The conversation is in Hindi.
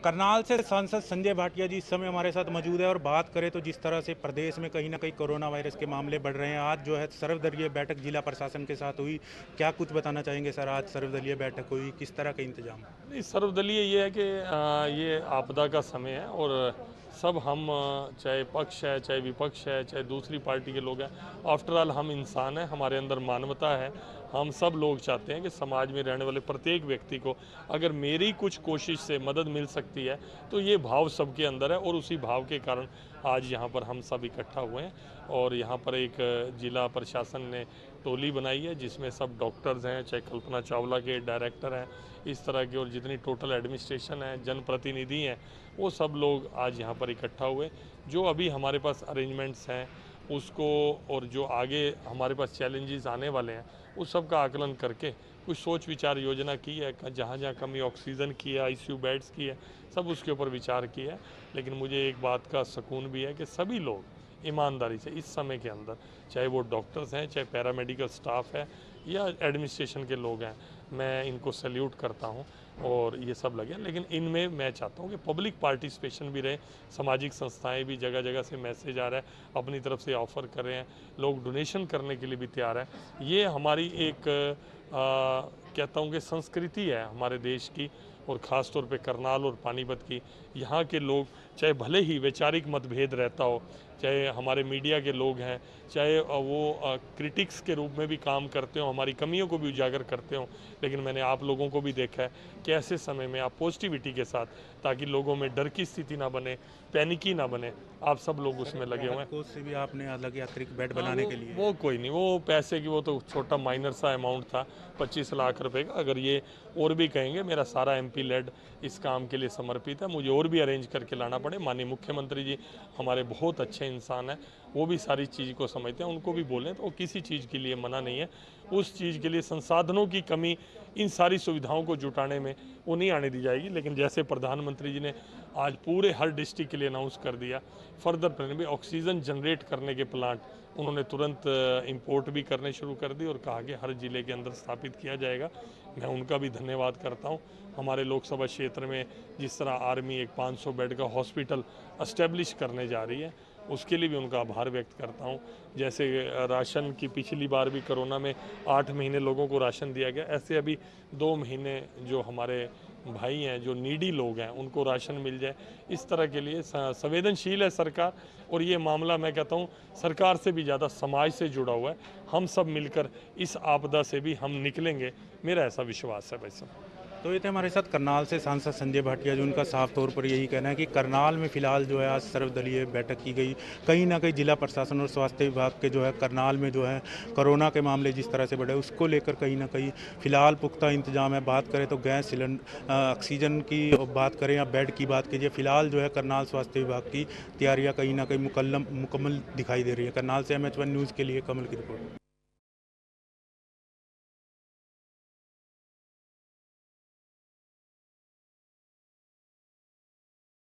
करनाल से सांसद संजय भाटिया जी इस समय हमारे साथ मौजूद है और बात करें तो जिस तरह से प्रदेश में कहीं ना कहीं कोरोना वायरस के मामले बढ़ रहे हैं, आज जो है सर्वदलीय बैठक जिला प्रशासन के साथ हुई। क्या कुछ बताना चाहेंगे सर, आज सर्वदलीय बैठक हुई, किस तरह का इंतज़ाम? नहीं, सर्वदलीय ये है कि ये आपदा का समय है और सब हम चाहे पक्ष है, चाहे विपक्ष है, चाहे दूसरी पार्टी के लोग हैं आफ्टरऑल हम इंसान हैं, हमारे अंदर मानवता है। हम सब लोग चाहते हैं कि समाज में रहने वाले प्रत्येक व्यक्ति को अगर मेरी कुछ कोशिश से मदद मिल सकती है तो ये भाव सबके अंदर है और उसी भाव के कारण आज यहाँ पर हम सब इकट्ठा हुए हैं और यहाँ पर एक जिला प्रशासन ने टोली बनाई है, जिसमें सब डॉक्टर्स हैं, चाहे कल्पना चावला के डायरेक्टर हैं, इस तरह के और जितनी टोटल एडमिनिस्ट्रेशन है, जनप्रतिनिधि हैं, वो सब लोग आज यहाँ पर इकट्ठा हुए जो अभी हमारे पास अरेंजमेंट्स हैं उसको और जो आगे हमारे पास चैलेंजेस आने वाले हैं, उस सब का आकलन करके कुछ सोच विचार योजना की है जहाँ जहाँ कमी ऑक्सीजन की है आईसीयू बेड्स की है, सब उसके ऊपर विचार किया है। लेकिन मुझे एक बात का सुकून भी है कि सभी लोग ईमानदारी से इस समय के अंदर, चाहे वो डॉक्टर्स हैं, चाहे पैरामेडिकल स्टाफ है या एडमिनिस्ट्रेशन के लोग हैं मैं इनको सल्यूट करता हूँ और ये सब लगे। लेकिन इनमें मैं चाहता हूँ कि पब्लिक पार्टिसिपेशन भी रहे सामाजिक संस्थाएँ भी जगह जगह से मैसेज आ रहा है अपनी तरफ़ से ऑफ़र कर रहे हैं लोग डोनेशन करने के लिए भी तैयार हैं। ये हमारी एक आ, कहता हूँ कि संस्कृति है हमारे देश की और ख़ास तौर पे करनाल और पानीपत की। यहाँ के लोग चाहे भले ही वैचारिक मतभेद रहता हो चाहे हमारे मीडिया के लोग हैं चाहे वो क्रिटिक्स के रूप में भी काम करते हो हमारी कमियों को भी उजागर करते हो लेकिन मैंने आप लोगों को भी देखा है कि ऐसे समय में आप पॉजिटिविटी के साथ ताकि लोगों में डर की स्थिति ना बने पैनिकी ना बने आप सब लोग उसमें लगे हुए हैं। से भी आपने अलग अतिरिक्त बेड बनाने के लिए। वो कोई नहीं वो पैसे की वो तो छोटा माइनर सा अमाउंट था पच्चीस लाख रुपये का अगर ये और भी कहेंगे मेरा सारा एमपी लेड इस काम के लिए समर्पित है मुझे और भी अरेंज करके लाना पड़े। माननीय मुख्यमंत्री जी हमारे बहुत अच्छे इंसान हैं, वो भी सारी चीज़ को समझते हैं, उनको भी बोलें तो किसी चीज़ के लिए मना नहीं है। उस चीज़ के लिए संसाधनों की कमी, इन सारी सुविधाओं को जुटाने में वो नहीं आने दी जाएगी। लेकिन जैसे प्रधानमंत्री जी ने आज पूरे हर डिस्ट्रिक्ट के लिए अनाउंस कर दिया। फर्दर प्लान में ऑक्सीजन जनरेट करने के प्लांट उन्होंने तुरंत इंपोर्ट भी करने शुरू कर दी और कहा कि हर ज़िले के अंदर स्थापित किया जाएगा। मैं उनका भी धन्यवाद करता हूँ। हमारे लोकसभा क्षेत्र में जिस तरह आर्मी एक 500 बेड का हॉस्पिटल अस्टेब्लिश करने जा रही है, उसके लिए भी उनका आभार व्यक्त करता हूँ। जैसे राशन की पिछली बार भी कोरोना में आठ महीने लोगों को राशन दिया गया, ऐसे अभी दो महीने जो हमारे भाई हैं, जो नीडी लोग हैं, उनको राशन मिल जाए। इस तरह के लिए संवेदनशील है सरकार। और ये मामला मैं कहता हूँ, सरकार से भी ज़्यादा समाज से जुड़ा हुआ है। हम सब मिलकर इस आपदा से भी हम निकलेंगे। मेरा ऐसा विश्वास है भाई साहब। तो ये थे हमारे साथ करनाल से सांसद संजय भाटिया जो, उनका साफ़ तौर पर यही कहना है कि करनाल में फ़िलहाल जो है आज सर्वदलीय बैठक की गई। कहीं ना कहीं जिला प्रशासन और स्वास्थ्य विभाग के जो है करनाल में जो है कोरोना के मामले जिस तरह से बढ़े, उसको लेकर कहीं ना कहीं फ़िलहाल पुख्ता इंतज़ाम है। बात करें तो गैस सिलेंडर ऑक्सीजन की बात करें या बेड की बात कीजिए, फ़िलहाल जो है करनाल स्वास्थ्य विभाग की तैयारियाँ कहीं ना कहीं मुकम्मल दिखाई दे रही है। करनाल से एम न्यूज़ के लिए कमल की रिपोर्ट।